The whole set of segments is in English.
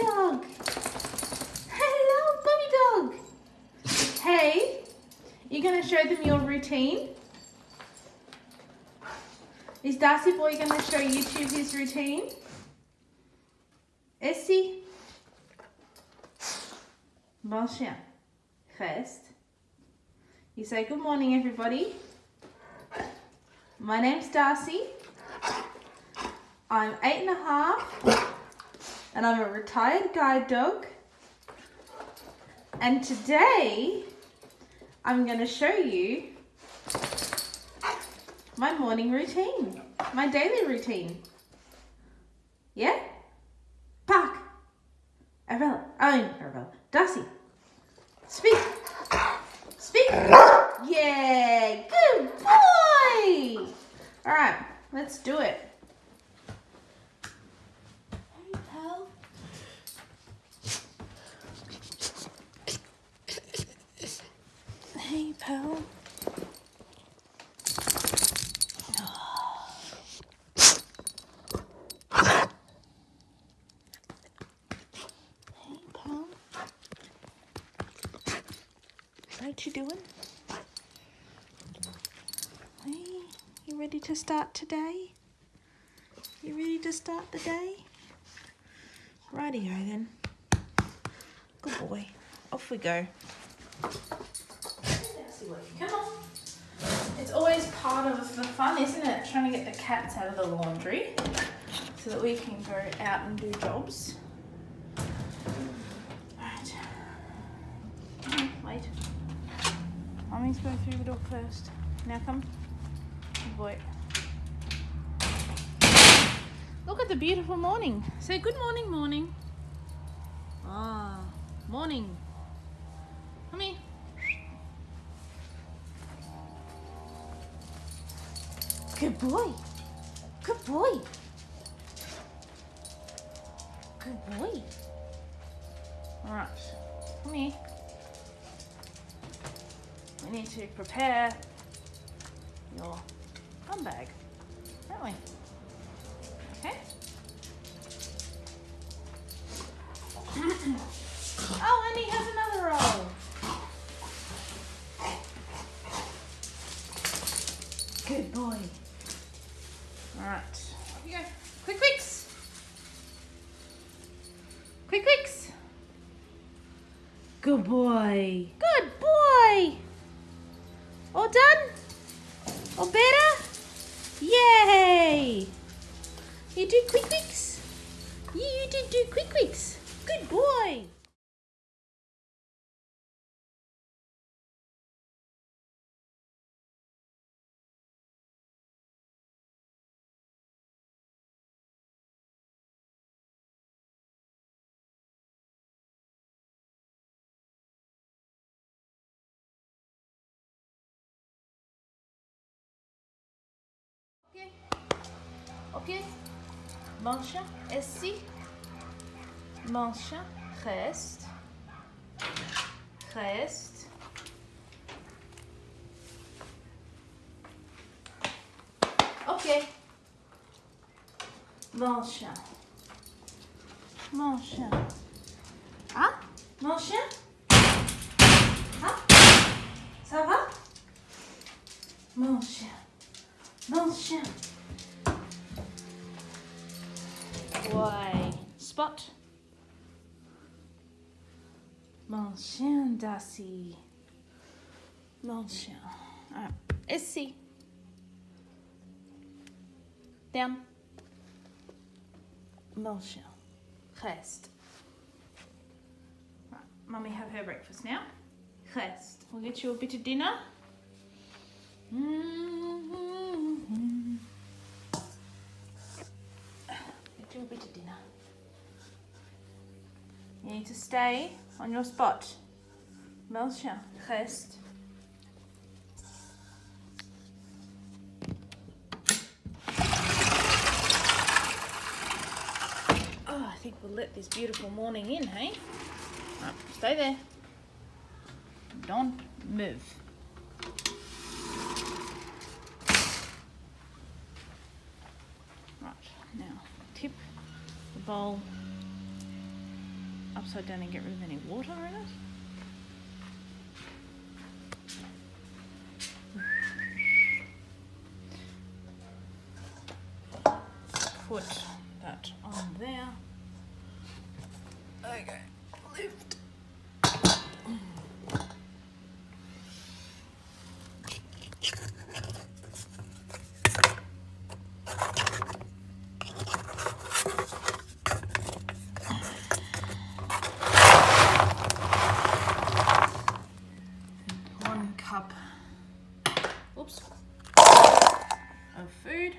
dog. Hello, puppy dog. Hey, you gonna show them your routine? Is Darcy boy gonna show YouTube his routine? Essie? Bon chien. Reste. You say good morning everybody. My name's Darcy. I'm eight and a half and I'm a retired guide dog. And today I'm going to show you my morning routine, my daily routine. Yeah? Park. Arabella. Oh, Arabella. Darcy. Speak. Speak. Yeah. Good boy. All right. Let's do it. Hey, pal. Hey, pal. Hey, pal. What you doing? Hey, you ready to start today? You ready to start the day? Rightio then. Good boy. Off we go. Come on. It's always part of the fun, isn't it? Trying to get the cats out of the laundry so that we can go out and do jobs. Right. Come on, Wait. Mommy's go through the door first. Now come. Good boy. Look at the beautiful morning. Say good morning, morning. Ah, morning. Come here. Good boy. Good boy. Good boy. All right. Come here. We need to prepare your fun bag, don't we? Okay. oh, and he has another roll. Good boy. All right. Off you go. Quick, quicks. Quick, quicks. Good boy. Good boy. All done? All better? Yay! You do quick quicks. You did do quick quicks. Good boy. Ok Mancha, ici. Mancha, reste. Reste. Ok. Mon chien. Mon chien. Hein? Ah? Mon chien? Hein? Ah? Ça va? Mon chien. Mon chien. Ouais. Spot. Mon chien, Darcy. Mon chien. Ah. Ici. Down. Mon chien. Rest. Right. Mummy have her breakfast now. Rest. We'll get you a bit of dinner. Mm-hmm. Get you a bit of dinner. You need to stay on your spot. Melchia, rest. Oh, I think we'll let this beautiful morning in, hey? Right, stay there. Don't move. Right, now tip the bowl upside down and get rid of any water in it. Put that on there. Okay, lift. One cup, oops, of food.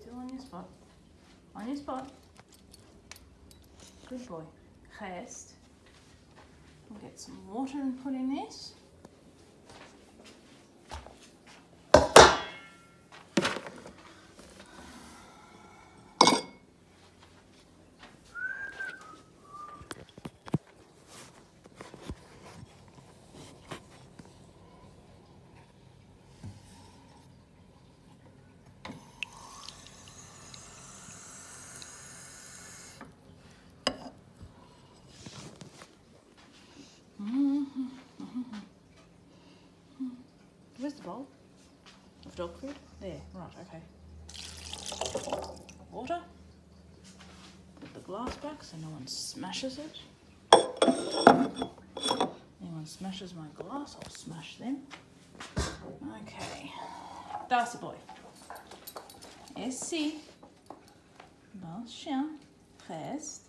Still on your spot. On your spot. Good Rest. We'll get some water and put in this. The bowl? Of dog food? There, right, okay. Water. Put the glass back so no one smashes it. Anyone smashes my glass, I'll smash them. Okay. Darcy boy. Chien. Reste. Reste.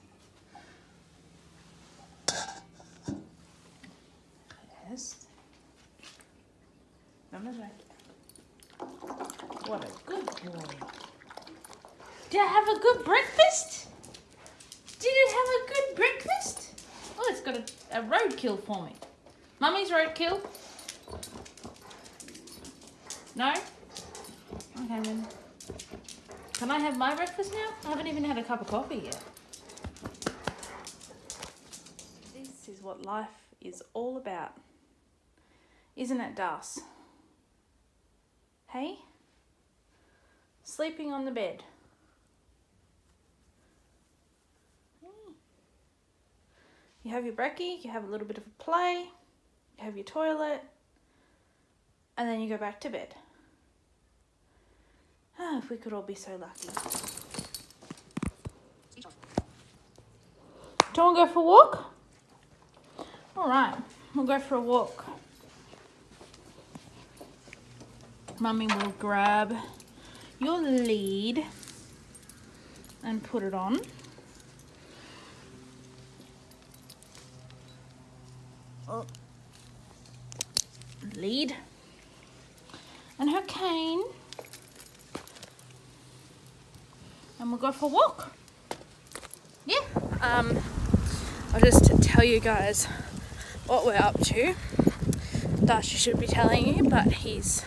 Remember that. What a good boy. Did I have a good breakfast? Did it have a good breakfast? Oh, it's got a, a roadkill for me. Mummy's roadkill? No? Okay then. Can I have my breakfast now? I haven't even had a cup of coffee yet. This is what life is all about. Isn't it, Das? Hey? Sleeping on the bed. Hmm. You have your brekkie, you have a little bit of a play, you have your toilet, and then you go back to bed. Ah, if we could all be so lucky. Do you want to go for a walk? Alright, we'll go for a walk. Mummy will grab your lead and put it on. Oh. Lead. And her cane. And we'll go for a walk. Yeah. Um, I'll just tell you guys what we're up to. Darcy should be telling you, but he's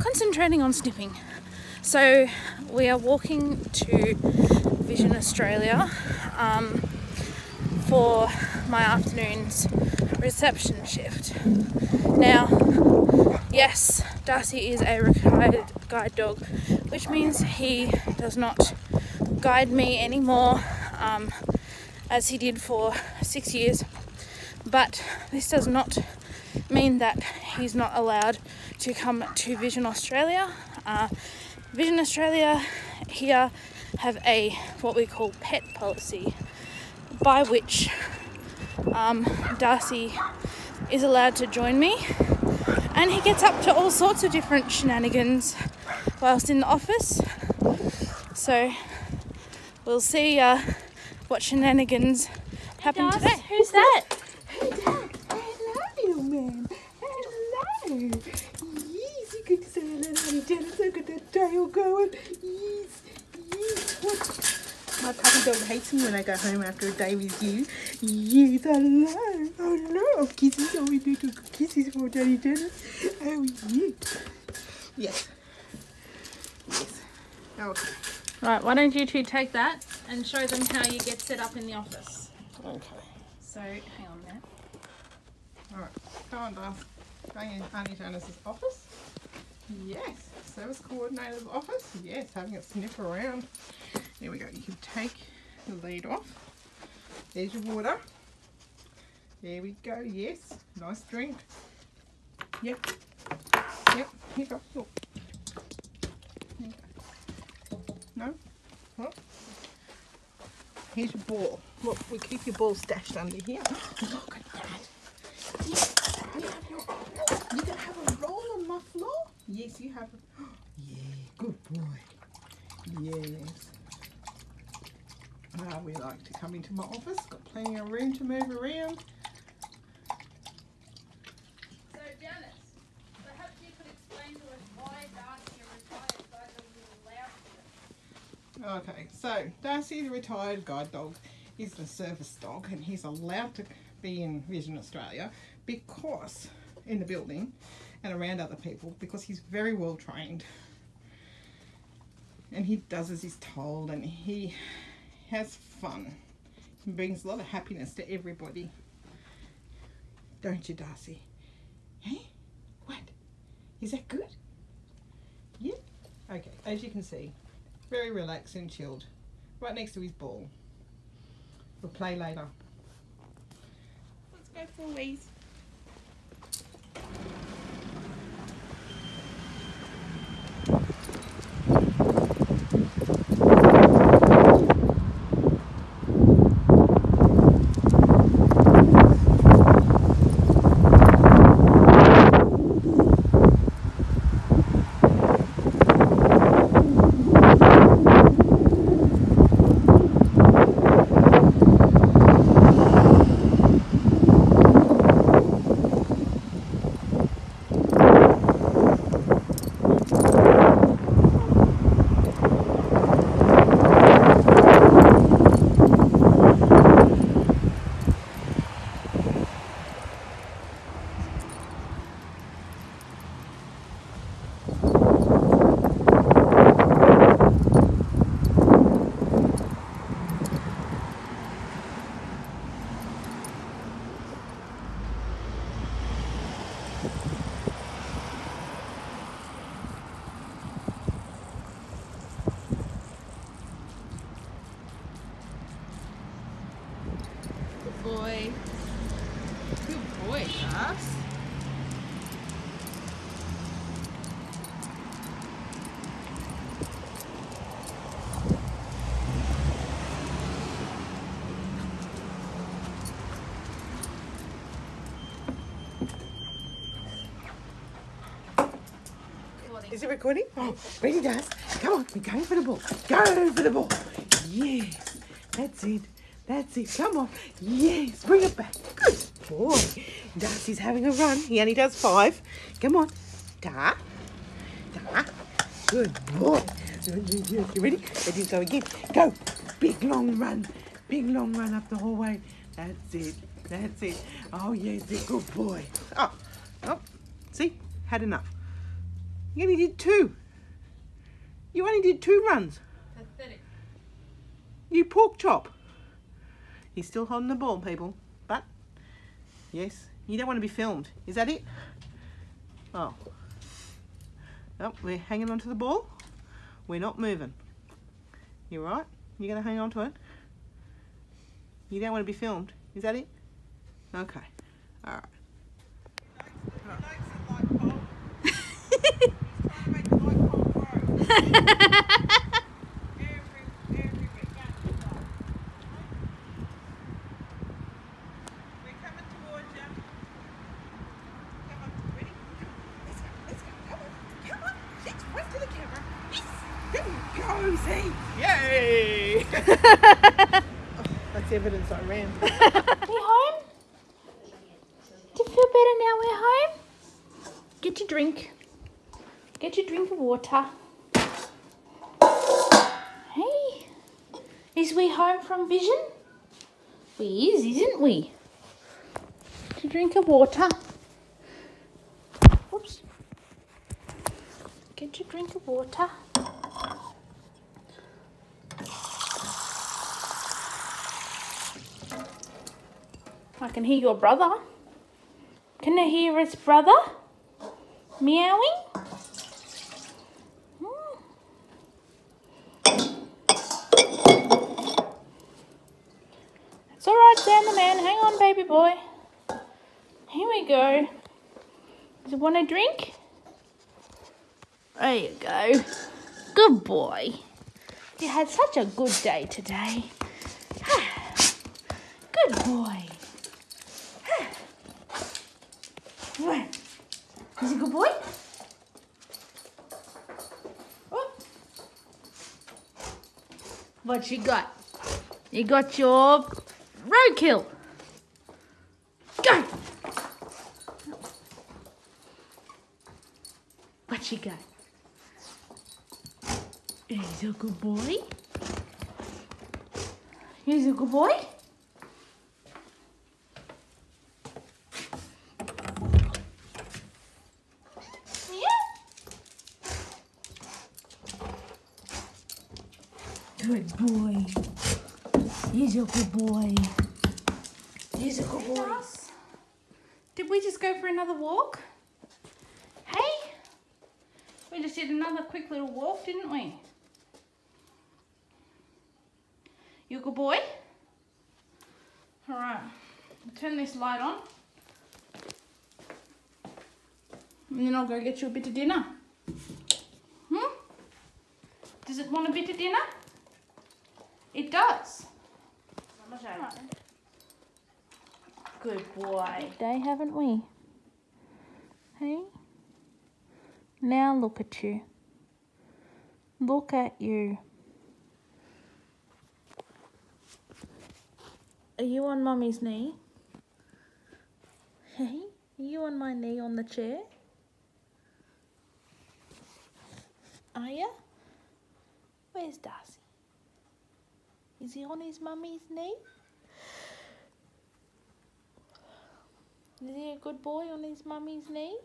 concentrating on sniffing. So we are walking to Vision Australia um, for my afternoon's reception shift. Now, yes, Darcy is a retired guide dog, which means he does not guide me anymore um, as he did for six years. But this does not mean that he's not allowed to come to Vision Australia. Uh, Vision Australia here have a what we call pet policy, by which um, Darcy is allowed to join me, and he gets up to all sorts of different shenanigans whilst in the office. So we'll see uh, what shenanigans happen Dad, today. Who's that? Hey, Dad. Hello, little man. Hello. Yes, you could say hello, honey Dennis. Look at that tail going. Yes, yes. What? My puppy dog hates me when I go home after a day with you. Yes, hello. Hello. Kisses. Oh, we do kisses for Daddy Dennis. Oh, yes. Yes. Yes. Okay. Right, why don't you two take that and show them how you get set up in the office. Okay. So, hang on a minute. All right. Come on, Dad. Going in Auntie Janice's office. Yes. service coordinator's office. Yes, having a sniff around. There we go. You can take the lead off. There's your water. There we go. Yes, nice drink. Yep. Yep. Here you go. Look. No. What? Here's your ball. Look, we keep your ball stashed under here. Look at that. Yeah, you have your, you can have a roll on my floor. Yes, you have. A, yeah, good boy. Yes. Ah, we like to come into my office. Got plenty of room to move around. So Janice, perhaps you could explain to us why Darcy, retired guide dog, is allowed to Okay, so Darcy, the retired guide dog, is the service dog, and he's allowed to be in Vision Australia because in the building and around other people because he's very well trained and he does as he's told and he has fun. He brings a lot of happiness to everybody. Don't you, Darcy? Hey? What? Is that good? Yeah? Okay, as you can see, very relaxed and chilled. Right next to his ball. We'll play later. Let's go for a wee. Boy. Good boy, Gus. Is it recording? Oh, ready, Daz? Come on, we're going for the ball. Go for the ball. Yes, that's it. That's it. Come on. Yes, bring it back. Good boy. Darcy's having a run. He only does five. Come on. Da. Da. Good boy. You ready? Ready to go again. Go. Big long run. Big long run up the hallway. That's it. That's it. Oh, yes, good boy. Oh, oh. See? Had enough. You only did two. You only did two runs. Pathetic. You pork chop. He's still holding the ball, people. But, yes, you don't want to be filmed. Is that it? Oh. Oh, we're hanging onto the ball. We're not moving. You right? You're going to hang on to it? You don't want to be filmed. Is that it? Okay. All right. We're coming towards you. Come on, ready? Let's go, let's go. Come on, come on. Let's wave to the camera. We? Yay! That's evidence I ran. We're home? Do you feel better now we're home? Get your drink. Get your drink of water. Hey, is we home from Vision? We is, isn't we? Get your drink of water. Whoops. Get your drink of water. can hear your brother. Can I hear his brother? Meowing? Hmm. It's alright, Sandman. Hang on, baby boy. Here we go. Do you want a drink? There you go. Good boy. You had such a good day today. Good boy. Is he a good boy? Oh. What you got? You got your roadkill. Go. What you got? He's a good boy. He's a good boy. Good boy. He's a good boy. He's a good boy. Did we just go for another walk? Hey? We just did another quick little walk, didn't we? You a good boy? Alright, turn this light on. And then I'll go get you a bit of dinner. Hmm? Does it want a bit of dinner? It does. Good boy. Day, haven't we? Hey? Now look at you. Look at you. Are you on mummy's knee? Hey? Are you on my knee on the chair? Are you? Where's Darcy? Is he on his mummy's knee? Is he a good boy on his mummy's knee?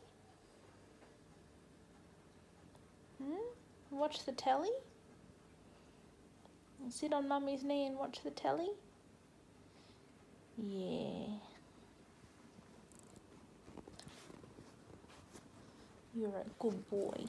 Hmm? Watch the telly? Sit on mummy's knee and watch the telly? Yeah. You're a good boy.